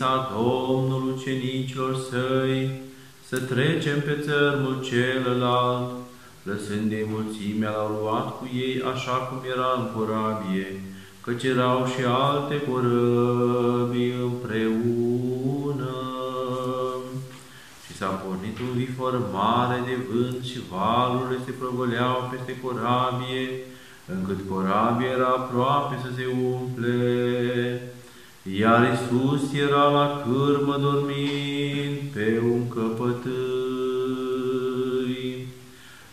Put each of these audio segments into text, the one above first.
zisa Domnul ucenicilor săi să trecem pe țărmul celălalt, lăsând de mulțimea l-au luat cu ei așa cum era în corabie, căci erau și alte corăbii împreună. Și s-a pornit un vifor mare de vânt și valurile se prăvăleau peste corabie, încât corabia era aproape să se umple. Iar Isus era la cârmă dormind pe un căpătâi.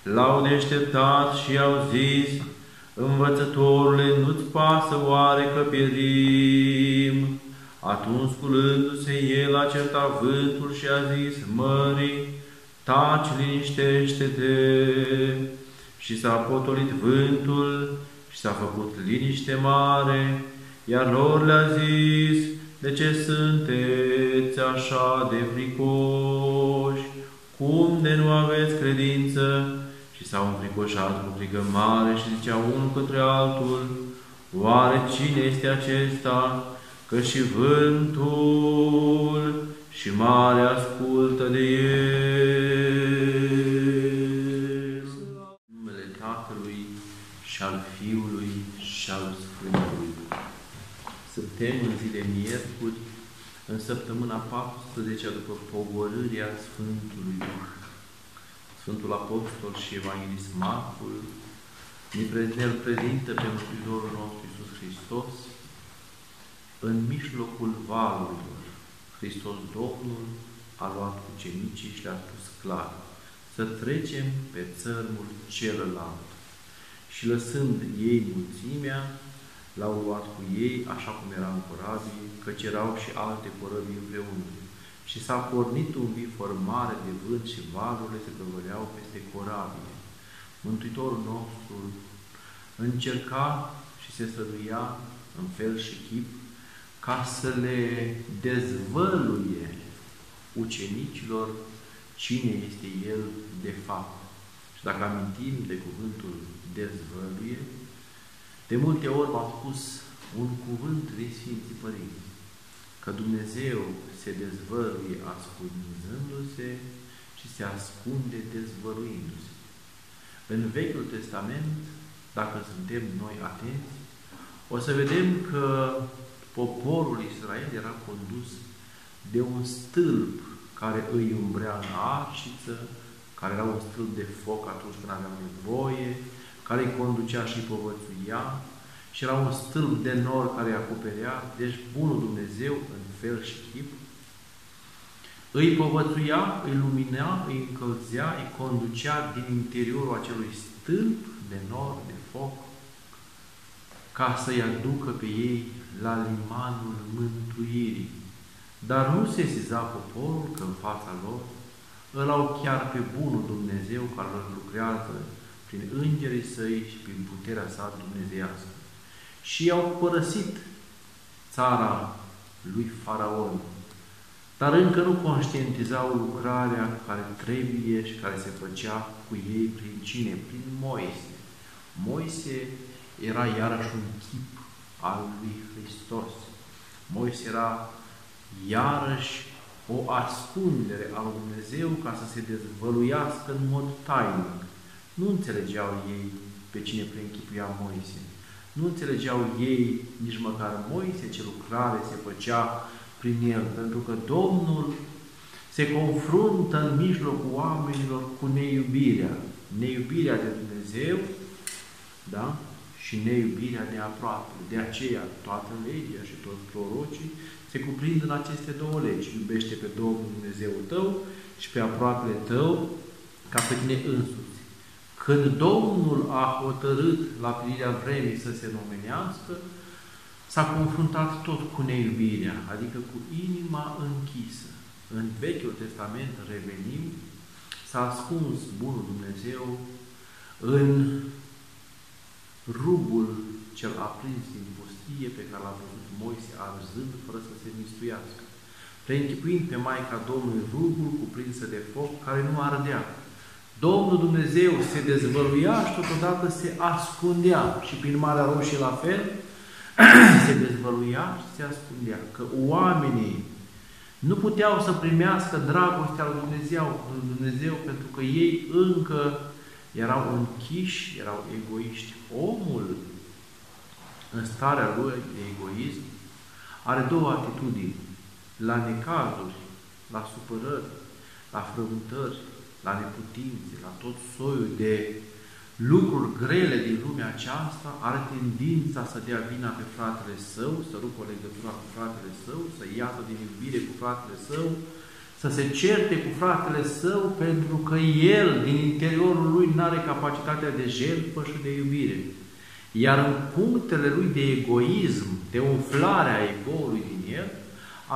L-au deșteptat și au zis, Învățătorule, nu-ți pasă oare că pierim? Atunci, sculându-se, el a certat vântul și a zis, Mării, taci, liniștește-te! Și s-a potolit vântul și s-a făcut liniște mare, iar lor le-a zis, de ce sunteți așa de fricoși? Cum de nu aveți credință? Și s-au înfricoșat cu frigă mare și zicea unul către altul, Oare cine este acesta? Că și vântul și mare ascultă de el. Numele Tatălui și al Fiului și al Sfântului. Suntem în zi de miercuri, în săptămâna 14 după pogorârea Sfântului Duh. Sfântul Apostol și Evanghelist Marcul ne prezintă pe Mântuitorul nostru Iisus Hristos în mijlocul valurilor. Hristos Domnul a luat ucenicii și le-a spus clar să trecem pe țărmul celălalt. Și lăsând ei mulțimea, l-au luat cu ei, așa cum era în corabie, căci erau și alte corăbii împreună. Și s-a pornit un vifor mare de vânt și valurile se prăvăleau peste corabie. Mântuitorul nostru încerca și se străduia în fel și chip ca să le dezvăluie ucenicilor cine este El de fapt. Și dacă amintim de cuvântul dezvăluie, de multe ori v-am spus un cuvânt de Sfinții Părinți, că Dumnezeu se dezvăluie ascunzându-se și se ascunde dezvăluindu-se. În Vechiul Testament, dacă suntem noi atenți, o să vedem că poporul Israel era condus de un stâlp care îi umbrea în arșiță, care era un stâlp de foc atunci când aveam nevoie, care îi conducea și povățuia, și era un stâlp de nor care îi acoperea, deci bunul Dumnezeu în fel și chip, îi povățuia, îi lumina, îi încălzea, îi conducea din interiorul acelui stâlp de nor, de foc, ca să-i aducă pe ei la limanul mântuirii. Dar nu se siza poporul că în fața lor îl au chiar pe bunul Dumnezeu care îl lucrează prin îngerii săi și prin puterea sa dumnezeiască. Și au părăsit țara lui Faraon, dar încă nu conștientizau lucrarea care trebuie și care se făcea cu ei prin cine? Prin Moise. Moise era iarăși un chip al lui Hristos. Moise era iarăși o ascundere a lui Dumnezeu ca să se dezvăluiască în mod tainic. Nu înțelegeau ei pe cine preînchipuia Moise. Nu înțelegeau ei nici măcar Moise ce lucrare se făcea prin el, pentru că Domnul se confruntă în mijlocul oamenilor cu neiubirea. Neiubirea de Dumnezeu, da? și neiubirea de aproape. De aceea, toată legea și toți prorocii se cuprind în aceste două legi. Iubește pe Domnul Dumnezeu tău și pe aproapele tău ca pe tine însuți. Când Domnul a hotărât la plinirea vremii să se numenească, s-a confruntat tot cu neiubirea, adică cu inima închisă. În Vechiul Testament revenim, s-a ascuns Bunul Dumnezeu în rugul cel aprins din pustie pe care l-a văzut Moise arzând fără să se mistuiască, preînchipuind pe Maica Domnului rugul cuprinsă de foc care nu ardea. Domnul Dumnezeu se dezvăluia și totodată se ascundea și prin Marea Roșie la fel se dezvăluia și se ascundea. Că oamenii nu puteau să primească dragostea lui Dumnezeu, lui Dumnezeu pentru că ei încă erau închiși, erau egoiști. Omul, în starea lui de egoism, are două atitudini. La necazuri, la supărări, la frământări, la neputințe, la tot soiul de lucruri grele din lumea aceasta, are tendința să dea vina pe fratele său, să rupă legătura cu fratele său, să iasă din iubire cu fratele său, să se certe cu fratele său pentru că el, din interiorul lui, nu are capacitatea de jertfă și de iubire. Iar în punctele lui de egoism, de umflare a egoului din el,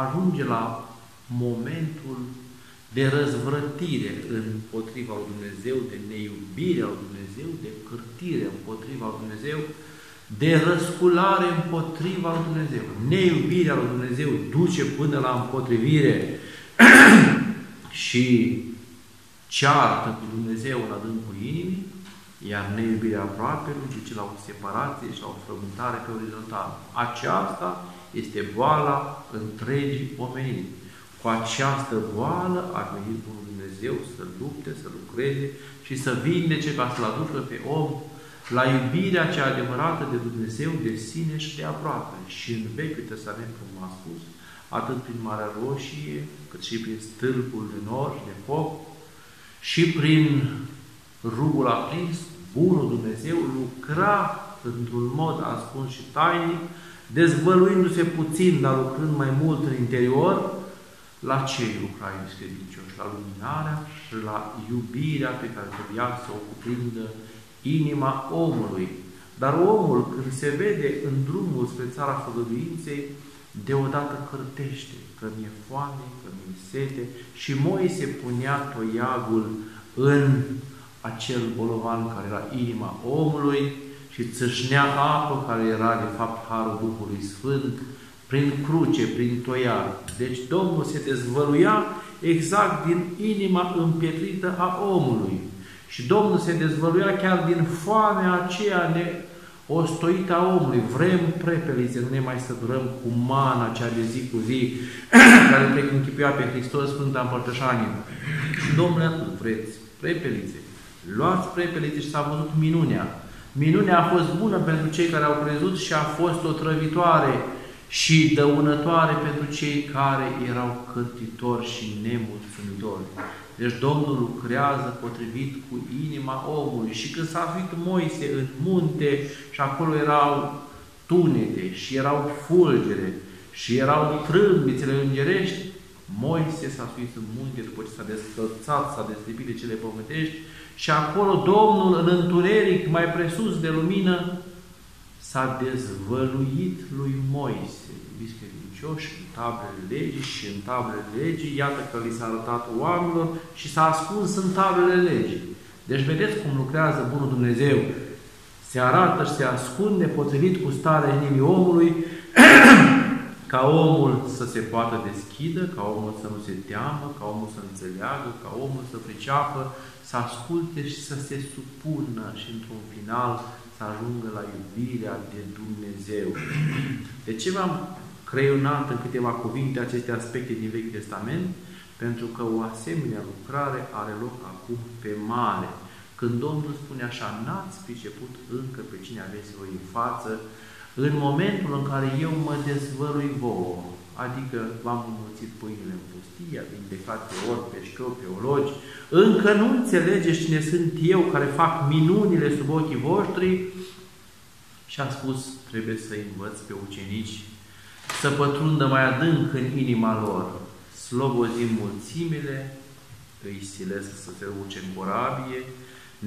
ajunge la momentul de răzvrătire împotriva lui Dumnezeu, de neiubire lui Dumnezeu, de cârtire împotriva lui Dumnezeu, de răsculare împotriva lui Dumnezeu. Neiubirea lui Dumnezeu duce până la împotrivire și ceartă cu Dumnezeu în adâncul inimii, iar neiubirea aproapelui duce la o separație și la o frământare pe orizontală. Aceasta este boala întregii omeniri. Cu această boală a venit Bunul Dumnezeu să lupte, să lucreze și să vindece ca să-L aducă pe om la iubirea cea adevărată de Dumnezeu, de sine și de aproape. Și în Vechiul Testament, cum a spus, atât prin Marea Roșie, cât și prin stâlpul de nor și de foc, și prin rugul aprins, Bunul Dumnezeu lucra într-un mod ascuns și tainic, dezvăluindu-se puțin, dar lucrând mai mult în interior, la ce lucra credincioși? La luminarea și la iubirea pe care trebuia să o cuprindă inima omului. Dar omul, când se vede în drumul spre țara făgăduinței, deodată cărtește, că mi-e foame, că mi-e sete și Moise punea toiagul în acel bolovan care era inima omului și țâșnea apă care era de fapt Harul Duhului Sfânt prin cruce, prin toiar. Deci Domnul se dezvăluia exact din inima împietrită a omului. Și Domnul se dezvăluia chiar din foamea aceea ne ostoită a omului. Vrem prepelițe, nu ne mai săturăm cu mana cea de zi cu zi, care preînchipuia pe Hristos Sfânta Împărtășanie. Și Domnul atât vreți, prepelițe. Luați prepelițe și s-a văzut minunea. Minunea a fost bună pentru cei care au crezut și a fost o trăvitoare și dăunătoare pentru cei care erau cârtitori și nemulțumitori. Deci Domnul lucrează potrivit cu inima omului. Și când s-a suit Moise în munte și acolo erau tunete și erau fulgere și erau trâmbițele îngerești, Moise s-a suit în munte după ce s-a descălțat, s-a deslipit de cele pământești și acolo Domnul în întuneric, mai presus de lumină, s-a dezvăluit lui Moise, iubiți credincioși, în tablele legii și în tablele legii, iată că li s-a arătat oamenilor și s-a ascuns în tablele legii. Deci vedeți cum lucrează Bunul Dumnezeu. Se arată și se ascunde potrivit cu starea inimii omului, ca omul să se poată deschidă, ca omul să nu se teamă, ca omul să înțeleagă, ca omul să priceapă, să asculte și să se supună și într-un final să ajungă la iubirea de Dumnezeu. De ce v-am creionat în câteva cuvinte aceste aspecte din Vechiul Testament? Pentru că o asemenea lucrare are loc acum pe mare. Când Domnul spune așa, n-ați priceput încă pe cine aveți voi în față, în momentul în care eu mă dezvălui vouă, adică v-am înmulțit pâinile în pustie, am vindecat pe ori, pe șchiop, pe ologi, încă nu înțelegeți cine sunt eu care fac minunile sub ochii voștri? Și a spus, trebuie să învăț pe ucenici să pătrundă mai adânc în inima lor, slobozim mulțimile, îi silesc să se urce în corabie,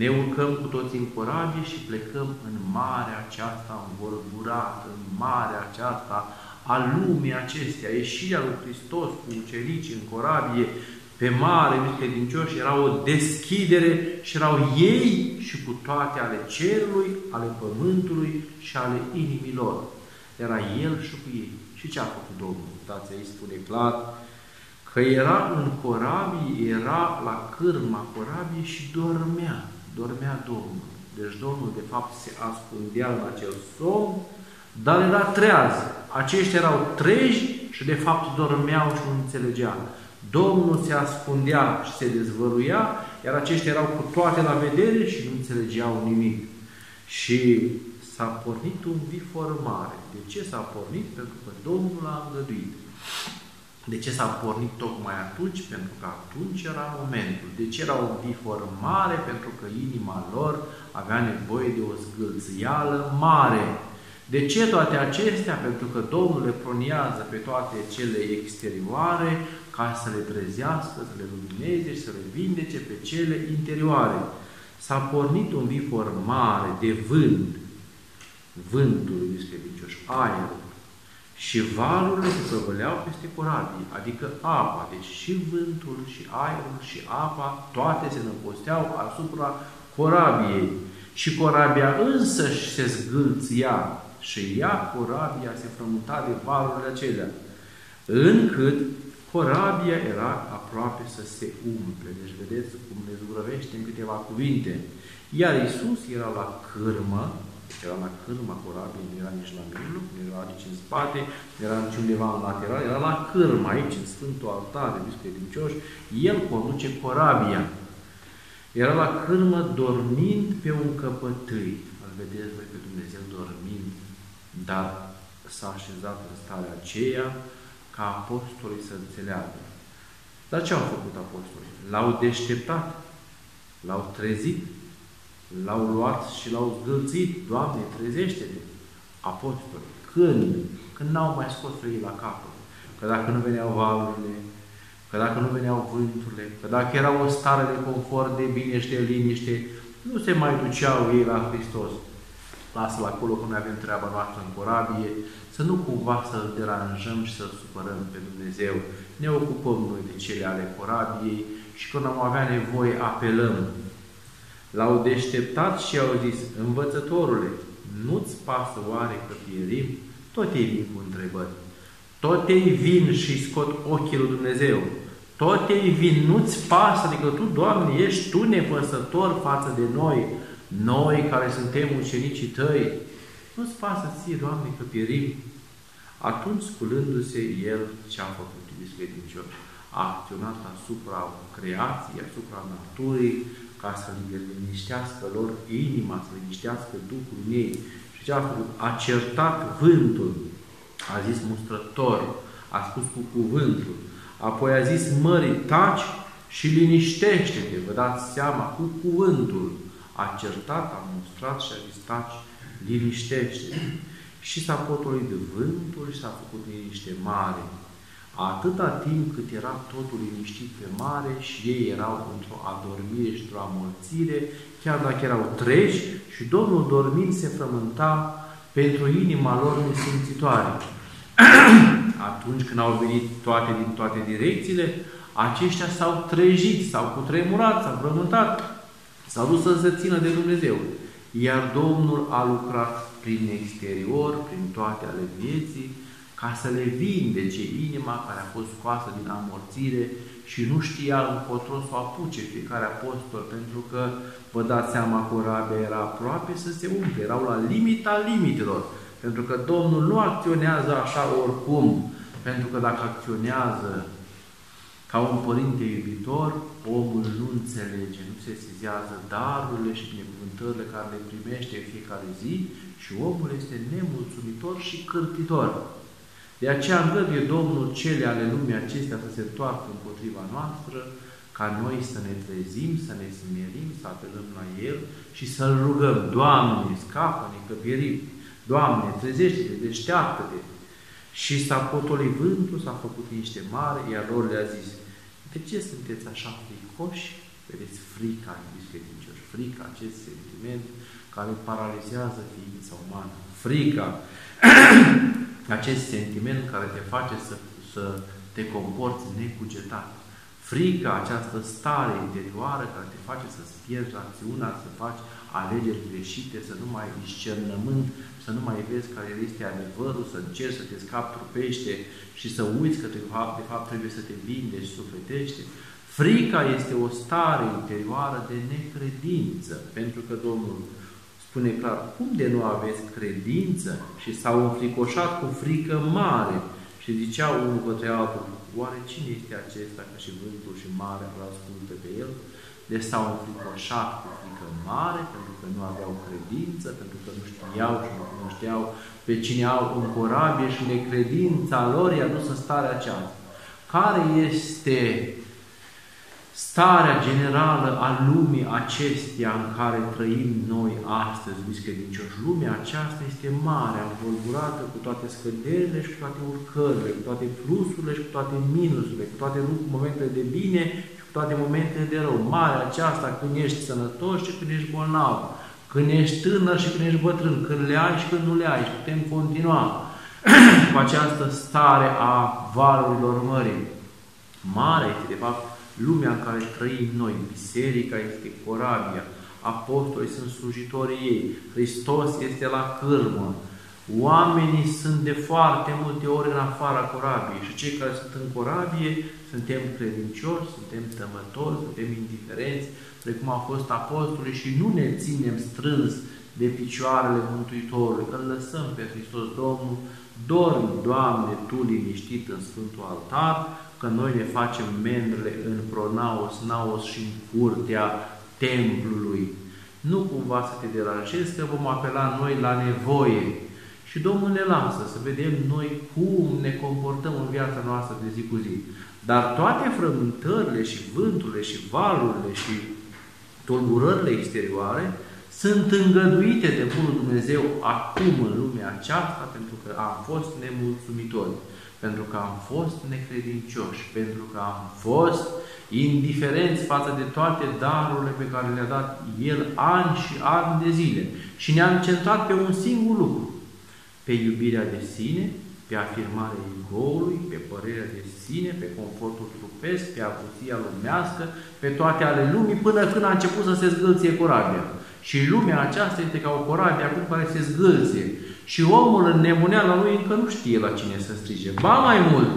ne urcăm cu toți în corabie și plecăm în marea aceasta învolburată, în marea aceasta a lumii acestea, ieșirea lui Hristos cu ucenici în corabie, pe mare, credincioși, era o deschidere și erau ei și cu toate ale cerului, ale pământului și ale inimilor. Era El și cu ei. Și ce a făcut Domnul? Uitați, aici spune clar că era în corabie, era la cârma corabie și dormea. Dormea Domnul. Deci Domnul, de fapt, se ascundea în acel somn, dar era treaz. Aceștia erau treji și de fapt dormeau și nu înțelegea. Domnul se ascundea și se dezvăluia, iar aceștia erau cu toate la vedere și nu înțelegeau nimic. Și s-a pornit un vifor mare. De ce s-a pornit? Pentru că Domnul a îngăduit. De ce s-a pornit tocmai atunci? Pentru că atunci era momentul. De ce era un vifor mare? Pentru că inima lor avea nevoie de o zgâlțială mare. De ce toate acestea? Pentru că Domnul le proniază pe toate cele exterioare ca să le trezească, să le lumineze și să le vindece pe cele interioare. S-a pornit un vifor mare de vânt, vântul, discredincioși, aerul, și valurile se prăvăleau peste corabii, adică apa. Deci și vântul, și aerul, și apa, toate se năposteau asupra corabiei. Și corabia însă se zgâlția și ea, corabia, se frământa de valurile acelea, încât corabia era aproape să se umple. Deci vedeți cum ne zugrăvește în câteva cuvinte. Iar Isus era la cârmă, era la cârma corabiei, nu era nici la mijloc, nu era nici în spate, nu era nici undeva în lateral, era la cârmă, aici, în Sfântul Altar, de credincioși, el conduce corabia. Era la cârmă dormind pe un căpătâi. Îl vedeți voi pe Dumnezeu dormind, dar s-a așezat în starea aceea ca apostolii să înțeleagă. Dar ce au făcut apostolii? L-au deșteptat, l-au trezit, L-au luat și l-au zgâlțit. Doamne, trezește-te! Apostoli. Când? Când n-au mai scos ei la capăt. Că dacă nu veneau valurile, că dacă nu veneau vânturile, că dacă era o stare de confort, de bine și de liniște, nu se mai duceau ei la Hristos. Lasă-l acolo că noi avem treaba noastră în corabie, să nu cumva să-L deranjăm și să-L supărăm pe Dumnezeu. Ne ocupăm noi de cele ale corabiei și când am avea nevoie, apelăm L-au deșteptat și au zis, învățătorule, nu-ți pasă oare că pierim? Tot ei vin cu întrebări. Tot ei vin și scot ochii lui Dumnezeu. Tot ei vin, nu-ți pasă, adică Tu, Doamne, ești Tu nepăsător față de noi, noi care suntem ucenicii Tăi. Nu-ți pasă ție, Doamne, că pierim? Atunci, sculându-se, El ce-a făcut, iubiți credincioși? A acționat asupra creației, asupra naturii, ca să liniștească lor inima, să liniștească Duhul ei. Și ce a făcut? A certat vântul, a zis mustrător, a spus cu cuvântul, apoi a zis mării, taci și liniștește-te, vă dați seama, cu cuvântul. A certat, a mustrat și a zis, taci, liniștește-te. Și s-a potolit vântul și s-a făcut liniște mare atâta timp cât era totul liniștit pe mare și ei erau într-o adormire și într-o amorțire, chiar dacă erau treji și Domnul dormind se frământa pentru inima lor nesimțitoare. Atunci când au venit toate din toate direcțiile, aceștia s-au trejit, s-au cutremurat, s-au frământat, s-au dus să se țină de Dumnezeu. Iar Domnul a lucrat prin exterior, prin toate ale vieții, ca să le vindece inima care a fost scoasă din amorțire și nu știa încotro să o apuce fiecare apostol, pentru că, vă dați seama, corabia era aproape să se umple, erau la limita limitelor, pentru că Domnul nu acționează așa oricum, pentru că dacă acționează ca un părinte iubitor, omul nu înțelege, nu se sizează darurile și binecuvântările care le primește în fiecare zi și omul este nemulțumitor și cârtitor. De aceea îngăduie Domnul cele ale lumii acestea să se întoarcă împotriva noastră, ca noi să ne trezim, să ne smerim, să apelăm la El și să-L rugăm, Doamne, scapă-ne că pierim, Doamne, trezește-te, deșteaptă-te. Și s-a potolit vântul, s-a făcut niște mare, iar lor le-a zis, de ce sunteți așa fricoși? Vedeți, frica, iubiți credincioși, frica, acest sentiment care paralizează ființa umană. Frica acest sentiment care te face să, să te comporți necugetat. Frica, această stare interioară care te face să-ți pierzi acțiunea, să faci alegeri greșite, să nu mai discernământ, să nu mai vezi care este adevărul, să încerci să te scapi trupește și să uiți că de fapt, de fapt trebuie să te vindești sufletește. Frica este o stare interioară de necredință, pentru că Domnul spune clar, cum de nu aveți credință și s-au înfricoșat cu frică mare Și zicea unul către altul, oare cine este acesta ca și vântul și mare îl ascultă pe el? De s-au înfricoșat cu frică mare, pentru că nu aveau credință, pentru că nu știau și nu cunoșteau pe cine au în corabie și necredința lor i-a dus în starea aceasta. Care este starea generală a lumii acesteia în care trăim noi astăzi, iubiți credincioși. Lumea aceasta este mare, învolburată cu toate scăderile și cu toate urcările, cu toate plusurile și cu toate minusurile, cu toate momentele de bine și cu toate momentele de rău. Marea aceasta când ești sănătos și când ești bolnav, când ești tânăr și când ești bătrân, când le ai și când nu le ai. Și putem continua cu această stare a valurilor mării. Mare este, de fapt, lumea în care trăim noi, biserica este corabia, apostolii sunt slujitorii ei, Hristos este la cârmă, oamenii sunt de foarte multe ori în afara corabiei și cei care sunt în corabie suntem credincioși, suntem tămători, suntem indiferenți, precum au fost apostolii și nu ne ținem strâns de picioarele Mântuitorului, îl lăsăm pe Hristos Domnul, dormi, Doamne, Tu liniștit în Sfântul Altar, că noi ne facem mendrele în pronaos, naos și în curtea templului. Nu cumva să te deranjezi, că vom apela noi la nevoie. Și Domnul ne lasă să vedem noi cum ne comportăm în viața noastră de zi cu zi. Dar toate frământările și vânturile și valurile și tulburările exterioare sunt îngăduite de Bunul Dumnezeu acum în lumea aceasta pentru că am fost nemulțumitori pentru că am fost necredincioși, pentru că am fost indiferenți față de toate darurile pe care le-a dat El ani și ani de zile. Și ne-am centrat pe un singur lucru, pe iubirea de sine, pe afirmarea egoului, pe părerea de sine, pe confortul trupesc, pe apuția lumească, pe toate ale lumii, până când a început să se zgâlție corabia. Și lumea aceasta este ca o corabie acum care se zgâlție. Și omul în nebuneala lui încă nu știe la cine să strige. Ba mai mult,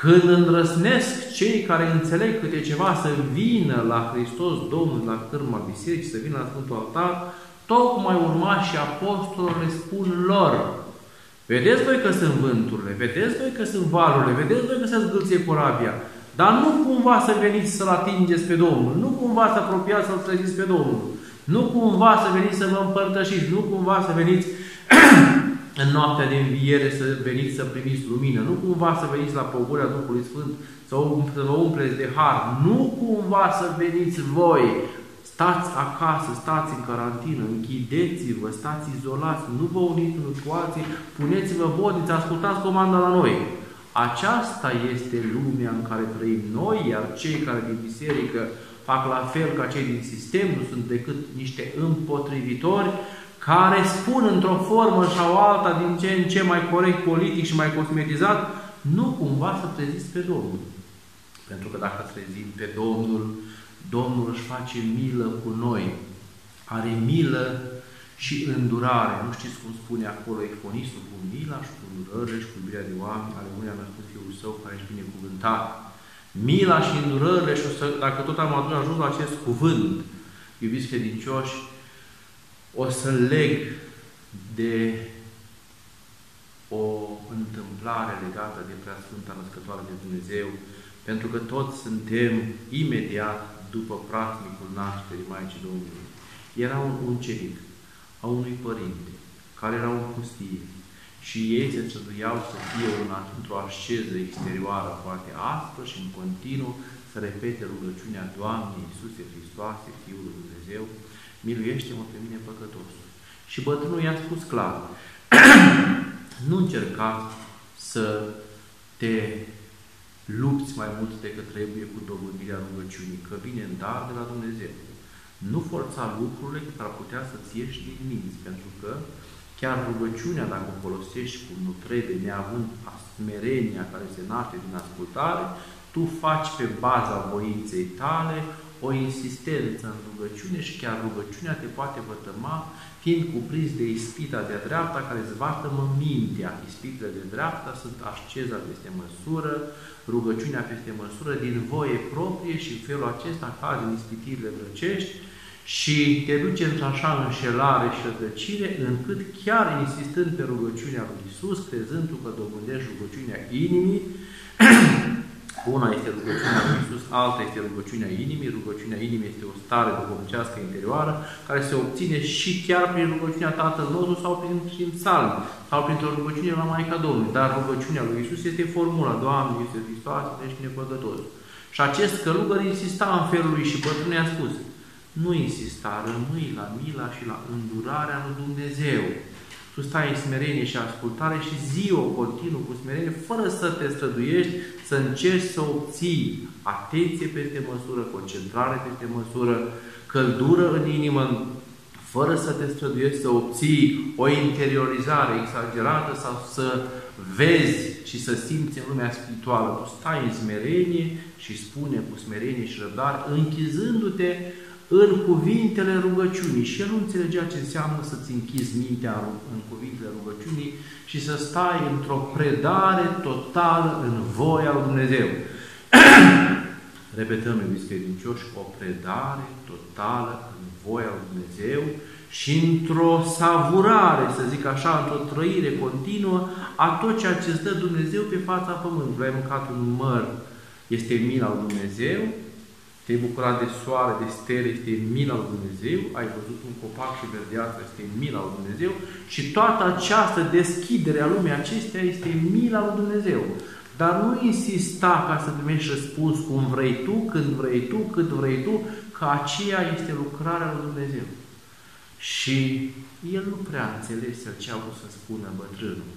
când îndrăsnesc cei care înțeleg câte ceva să vină la Hristos Domnul, la cârma bisericii, să vină la Sfântul Altar, tocmai urma și apostolul le spun lor, vedeți voi că sunt vânturile, vedeți voi că sunt valurile, vedeți voi că se zgâlție corabia, dar nu cumva să veniți să-L atingeți pe Domnul, nu cumva să apropiați să-L treziți pe Domnul, nu cumva să veniți să vă împărtășiți, nu cumva să veniți în noaptea de înviere să veniți să primiți lumină, nu cumva să veniți la pogorea Duhului Sfânt, să, să vă umpleți de har, nu cumva să veniți voi, stați acasă, stați în carantină, închideți-vă, stați izolați, nu vă uniți unul cu alții, puneți-vă bodiți, ascultați comanda la noi. Aceasta este lumea în care trăim noi, iar cei care din biserică fac la fel ca cei din sistem, nu sunt decât niște împotrivitori care spun într-o formă sau alta din ce în ce mai corect politic și mai cosmetizat, nu cumva să treziți pe Domnul. Pentru că dacă trezim pe Domnul, Domnul își face milă cu noi. Are milă și îndurare. Nu știți cum spune acolo exponistul cu mila și cu îndurările și cu iubirea de oameni, ale unui a născut Fiul Său care ești binecuvântat. Mila și îndurările și să, dacă tot am ajuns la acest cuvânt, iubiți credincioși, o să leg de o întâmplare legată de Preasfânta Născătoare de Dumnezeu, pentru că toți suntem imediat după practicul nașterii Maicii Domnului. Era un uncenic a unui părinte care era în pustie și ei se străduiau să fie una, într-o asceză exterioară foarte aspră și în continuu să repete rugăciunea Doamnei Iisuse Hristoase, Fiul lui Dumnezeu, miluiește-mă pe mine păcătosul. Și bătrânul i-a spus clar, nu încerca să te lupți mai mult decât trebuie cu dobândirea rugăciunii, că vine în dar de la Dumnezeu. Nu forța lucrurile că ar putea să-ți ieși din minți, pentru că chiar rugăciunea, dacă o folosești cum nu trebuie, neavând smerenia care se naște din ascultare, tu faci pe baza voinței tale o insistență în rugăciune și chiar rugăciunea te poate vătăma fiind cuprins de ispita de dreapta care îți vatămă mintea. Ispitele de dreapta sunt asceza peste măsură, rugăciunea peste măsură, din voie proprie și în felul acesta cad în ispitirile vrăcești și te duce într-așa înșelare și rătăcire, încât chiar insistând pe rugăciunea lui Isus, crezând că dobândești rugăciunea inimii, una este rugăciunea lui Isus, alta este rugăciunea inimii. Rugăciunea inimii este o stare duhovnicească interioară care se obține și chiar prin rugăciunea Tatăl nostru sau prin, prin psalm sau printr-o rugăciune la Maica Domnului. Dar rugăciunea lui Isus este formula Doamne, este Hristos, ești nepăgător. Și acest călugăr insista în felul lui și bătrânul i-a spus, nu insista, rămâi la mila și la îndurarea lui Dumnezeu. Tu stai în smerenie și ascultare și zi o continuu cu smerenie, fără să te străduiești, să încerci să obții atenție peste măsură, concentrare peste măsură, căldură în inimă, fără să te străduiești să obții o interiorizare exagerată sau să vezi și să simți în lumea spirituală. Tu stai în smerenie și spune cu smerenie și răbdare, închizându-te în cuvintele rugăciunii. Și el nu înțelegea ce înseamnă să-ți închizi mintea în cuvintele rugăciunii și să stai într-o predare totală în voia lui Dumnezeu. Repetăm, iubiți credincioși, o predare totală în voia lui Dumnezeu și într-o savurare, să zic așa, într-o trăire continuă a tot ceea ce îți dă Dumnezeu pe fața pământului. Ai mâncat un măr, este mila lui Dumnezeu, te-ai bucurat de soare, de stele, este mila lui Dumnezeu, ai văzut un copac și verdeață, este mila lui Dumnezeu și toată această deschidere a lumii acestea este mila lui Dumnezeu. Dar nu insista ca să primești răspuns cum vrei tu, când vrei tu, cât vrei tu, că aceea este lucrarea lui Dumnezeu. Și el nu prea înțelese ce a vrut să spună bătrânul.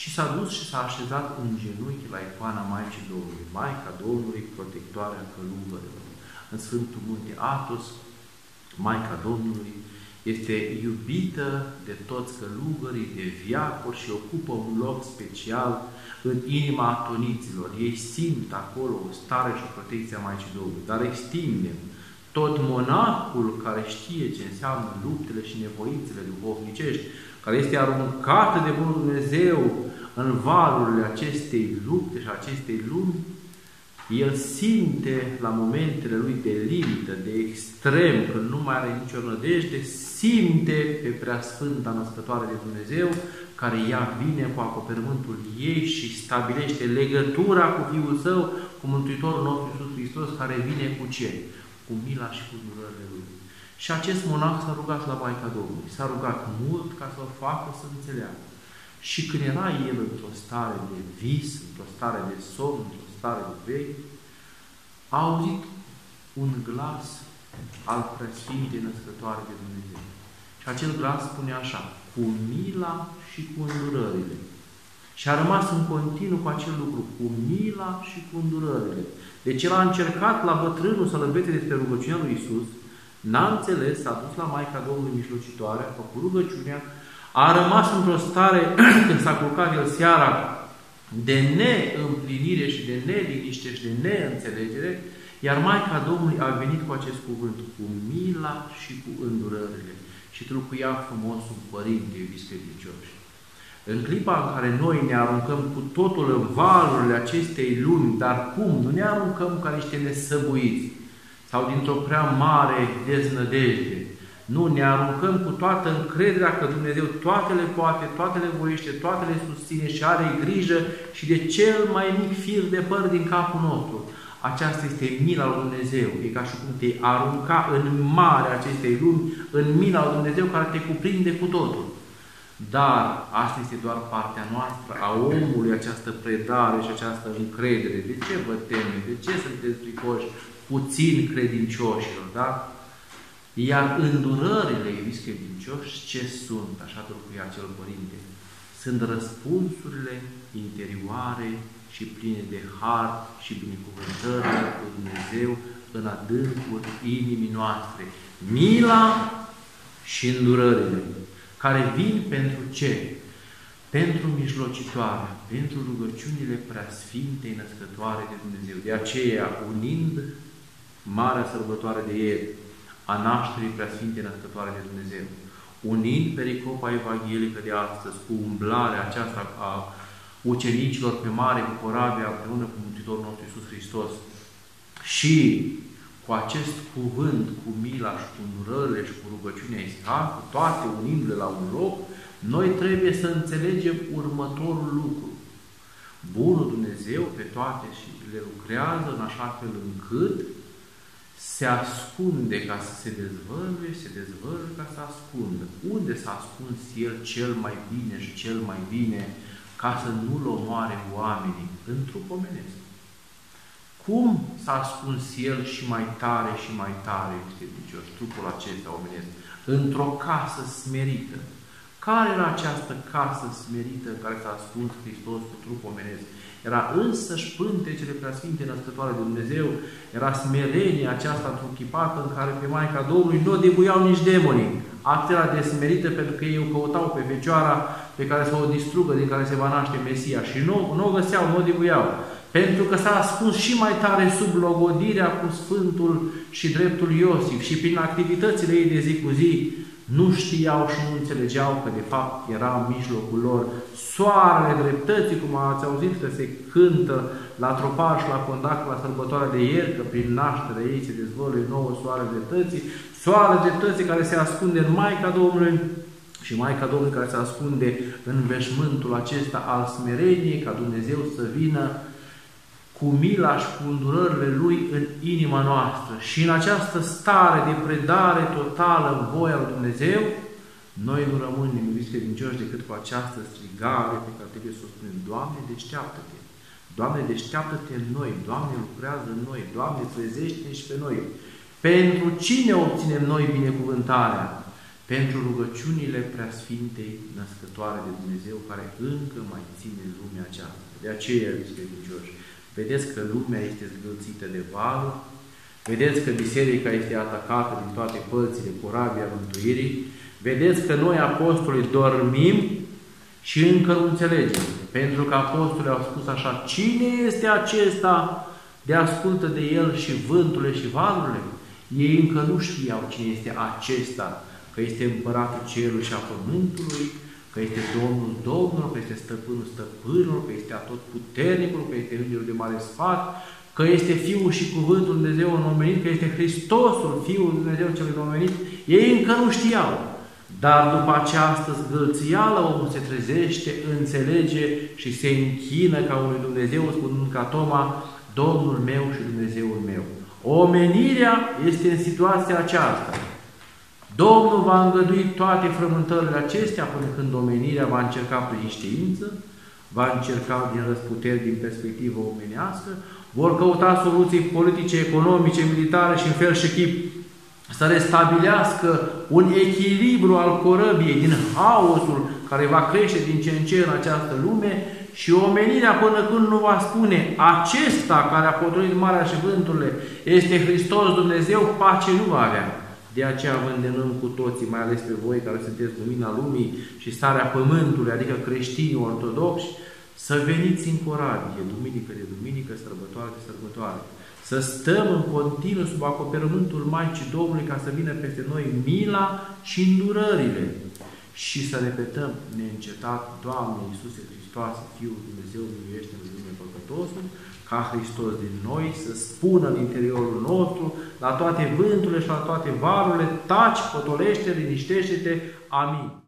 Și s-a dus și s-a așezat în genunchi la icoana Maicii Domnului, Maica Domnului, protectoarea călugărilor în Sfântul Munte Atos, Maica Domnului, este iubită de toți călugării, de viacuri și ocupă un loc special în inima atoniților. Ei simt acolo o stare și o protecție a Maicii Domnului. Dar extindem tot monacul care știe ce înseamnă luptele și nevoințele duhovnicești, care este aruncată de Bunul Dumnezeu în valurile acestei lupte și acestei lumi, el simte la momentele lui de limită, de extrem, când nu mai are nicio nădejde, simte pe Preasfânta Născătoare de Dumnezeu, care ea vine cu acoperământul ei și stabilește legătura cu Fiul Său, cu Mântuitorul nostru Iisus Hristos, care vine cu ce? Cu mila și cu durările Lui. Și acest monac s-a rugat la Maica Domnului. S-a rugat mult ca să o facă să înțeleagă. Și când era el într-o stare de vis, într-o stare de somn, într-o stare de vechi, a auzit un glas al preasfintei născătoare de Dumnezeu. Și acel glas spune așa, cu mila și cu îndurările. Și a rămas în continuu cu acel lucru, cu mila și cu îndurările. Deci el a încercat la bătrânul să-l învețe despre rugăciunea lui Isus, n-a înțeles, s-a dus la Maica Domnului Mijlocitoare, a făcut rugăciunea, a rămas într-o stare, când s-a culcat el seara, de neîmplinire și de neliniște și de neînțelegere, iar Maica Domnului a venit cu acest cuvânt, cu mila și cu îndurările. Și trucuia frumos un părinte, iubiți credincioși. În clipa în care noi ne aruncăm cu totul în valurile acestei lumi, dar cum? Nu ne aruncăm ca niște nesăbuiți sau dintr-o prea mare deznădejde, nu, ne aruncăm cu toată încrederea că Dumnezeu toate le poate, toate le voiește, toate le susține și are grijă și de cel mai mic fir de păr din capul nostru. Aceasta este mila lui Dumnezeu. E ca și cum te arunca în mare acestei lumi, în mila lui Dumnezeu care te cuprinde cu totul. Dar asta este doar partea noastră, a omului, această predare și această încredere. De ce vă teme? De ce sunteți fricoși? Puțin credincioșilor, da? Iar îndurările, iubiți credincioși, ce sunt, așa trucuia acel părinte? Sunt răspunsurile interioare și pline de har și binecuvântări cu Dumnezeu în adâncul inimii noastre. Mila și îndurările, care vin pentru ce? Pentru mijlocitoare, pentru rugăciunile preasfintei născătoare de Dumnezeu. De aceea, unind Marea Sărbătoare de ieri, a nașterii preasfinte născătoare de Dumnezeu, unind pericopa evanghelică de astăzi cu umblarea aceasta a ucenicilor pe mare cu corabia împreună cu Mântuitorul nostru Iisus Hristos. Și cu acest cuvânt, cu mila și cu îndurările și cu rugăciunea Ishak, toate unindu-le la un loc, noi trebuie să înțelegem următorul lucru. Bunul Dumnezeu pe toate și le lucrează în așa fel încât se ascunde ca să se dezvăluie, se dezvăluie ca să ascundă. Unde s-a ascuns El cel mai bine și cel mai bine ca să nu-L omoare oamenii? În trup omenesc. Cum s-a ascuns El și mai tare și mai tare, credincioși, trupul acesta omenesc? Într-o casă smerită. Care era această casă smerită în care s-a ascuns Hristos cu trupul omenesc? Era însăși pântecele preasfinte născătoare de Dumnezeu, era smerenia aceasta într-un în care pe Maica Domnului nu o debuiau nici demonii. Atâta de smerită pentru că ei o căutau pe Fecioara pe care să o distrugă, din care se va naște Mesia. Și nu, nu o găseau, nu o debuiau. Pentru că s-a ascuns și mai tare sub logodirea cu Sfântul și dreptul Iosif și prin activitățile ei de zi cu zi, nu știau și nu înțelegeau că de fapt era în mijlocul lor soarele dreptății, cum ați auzit că se cântă la tropar și la condac la sărbătoarea de ieri, că prin nașterea ei se dezvăluie nouă soare dreptății, soare dreptății care se ascunde în Maica Domnului și Maica Domnului care se ascunde în veșmântul acesta al smereniei, ca Dumnezeu să vină cu mila și cu îndurările Lui în inima noastră. Și în această stare de predare totală în voia lui Dumnezeu, noi nu rămânem, iubiți credincioși, decât cu această strigare pe care trebuie să o spunem. Doamne, deșteaptă-te! Doamne, deșteaptă-te în noi! Doamne, lucrează în noi! Doamne, trezește și pe noi! Pentru cine obținem noi binecuvântarea? Pentru rugăciunile preasfintei născătoare de Dumnezeu, care încă mai ține lumea aceasta. De aceea, iubiți credincioși, Vedeți că lumea este zgâlțită de valuri, vedeți că biserica este atacată din toate părțile cu rabia mântuirii, vedeți că noi, apostolii, dormim și încă nu înțelegem. Pentru că apostolii au spus așa, cine este acesta de ascultă de el și vânturile și valurile? Ei încă nu știau cine este acesta, că este împăratul cerului și a pământului, că este Domnul Domnul, că este Stăpânul Stăpânul, că este atot puternicul, că este Îngerul de mare sfat, că este Fiul și Cuvântul Dumnezeu omenit, că este Hristosul, Fiul Dumnezeu cel omenit, ei încă nu știau. Dar după această zgâlțială, omul se trezește, înțelege și se închină ca unui Dumnezeu, spunând ca Toma, Domnul meu și Dumnezeul meu. Omenirea este în situația aceasta. Domnul va îngădui toate frământările acestea până când omenirea va încerca prin știință, va încerca din răsputeri, din perspectivă omenească, vor căuta soluții politice, economice, militare și în fel și chip să restabilească un echilibru al corăbiei din haosul care va crește din ce în ce în această lume și omenirea până când nu va spune acesta care a potruit marea și vânturile este Hristos Dumnezeu, pace nu va avea. De aceea vă îndemnăm cu toții, mai ales pe voi care sunteți lumina lumii și starea pământului, adică creștinii ortodoxi, să veniți în corabie, duminică de duminică, sărbătoare de sărbătoare. Să stăm în continuu sub acoperământul Maicii Domnului ca să vină peste noi mila și îndurările. Și să repetăm neîncetat, Doamne Iisuse Hristoase, Fiul Dumnezeu, miluiește în lume păcătosul, ca Hristos din noi să spună în interiorul nostru, la toate vânturile și la toate varurile, taci, potolește, liniștește-te, amin.